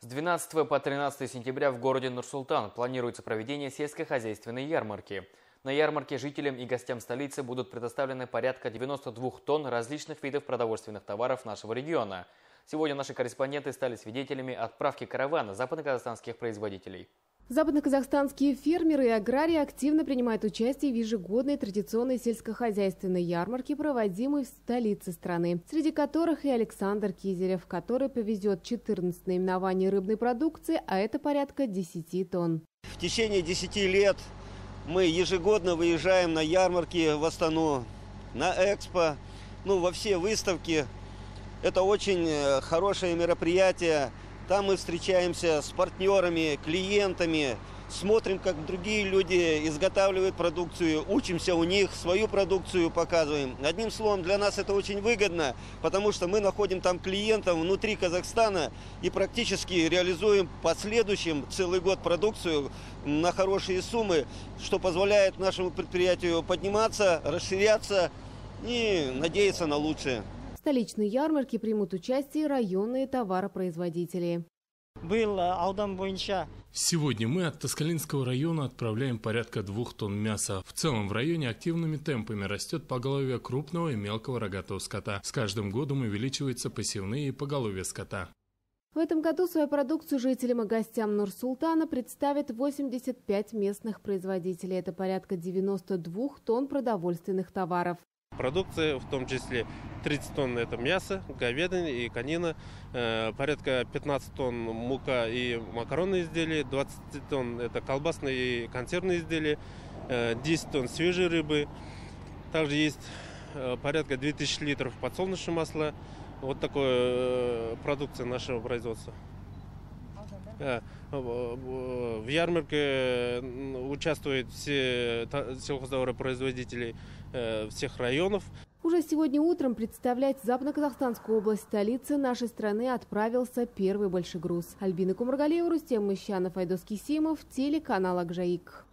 С 12 по 13 сентября в городе Нур-Султан планируется проведение сельскохозяйственной ярмарки. На ярмарке жителям и гостям столицы будут предоставлены порядка 92 тонн различных видов продовольственных товаров нашего региона. Сегодня наши корреспонденты стали свидетелями отправки каравана западноказахстанских производителей. Западноказахстанские фермеры и аграрии активно принимают участие в ежегодной традиционной сельскохозяйственной ярмарке, проводимой в столице страны, среди которых и Александр Кизерев, который повезет 14 наименований рыбной продукции, а это порядка 10 тонн. В течение 10 лет мы ежегодно выезжаем на ярмарки в Астану, на Экспо, ну, во все выставки. Это очень э, хорошее мероприятие. Там мы встречаемся с партнерами, клиентами, смотрим, как другие люди изготавливают продукцию, учимся у них, свою продукцию показываем. Одним словом, для нас это очень выгодно, потому что мы находим там клиентов внутри Казахстана и практически реализуем последующим целый год продукцию на хорошие суммы, что позволяет нашему предприятию подниматься, расширяться и надеяться на лучшее столичной ярмарке примут участие районные товаропроизводители. Сегодня мы от Тоскалинского района отправляем порядка двух тонн мяса. В целом в районе активными темпами растет поголовье крупного и мелкого рогатого скота. С каждым годом увеличиваются посевные и поголовье скота. В этом году свою продукцию жителям и гостям Нур-Султана представят 85 местных производителей. Это порядка 92 тонн продовольственных товаров. Продукция, в том числе 30 тонн это мясо, говядина и конина, э, порядка 15 тонн мука и макаронные изделия, 20 тонн это колбасные и консервные изделия, 10 э, тонн свежей рыбы. Также есть э, порядка 2000 литров подсолнечного масла. Вот такая продукция нашего производства. В ярмарке участвуют все сельхозтоваропроизводители всех районов. Уже сегодня утром представлять Западно-Казахстанскую область столицы нашей страны отправился первый большой груз. Альбина Кумаргалиева, Рустем Мыщанов, Айдос Кисимов, телеканал Акжаик.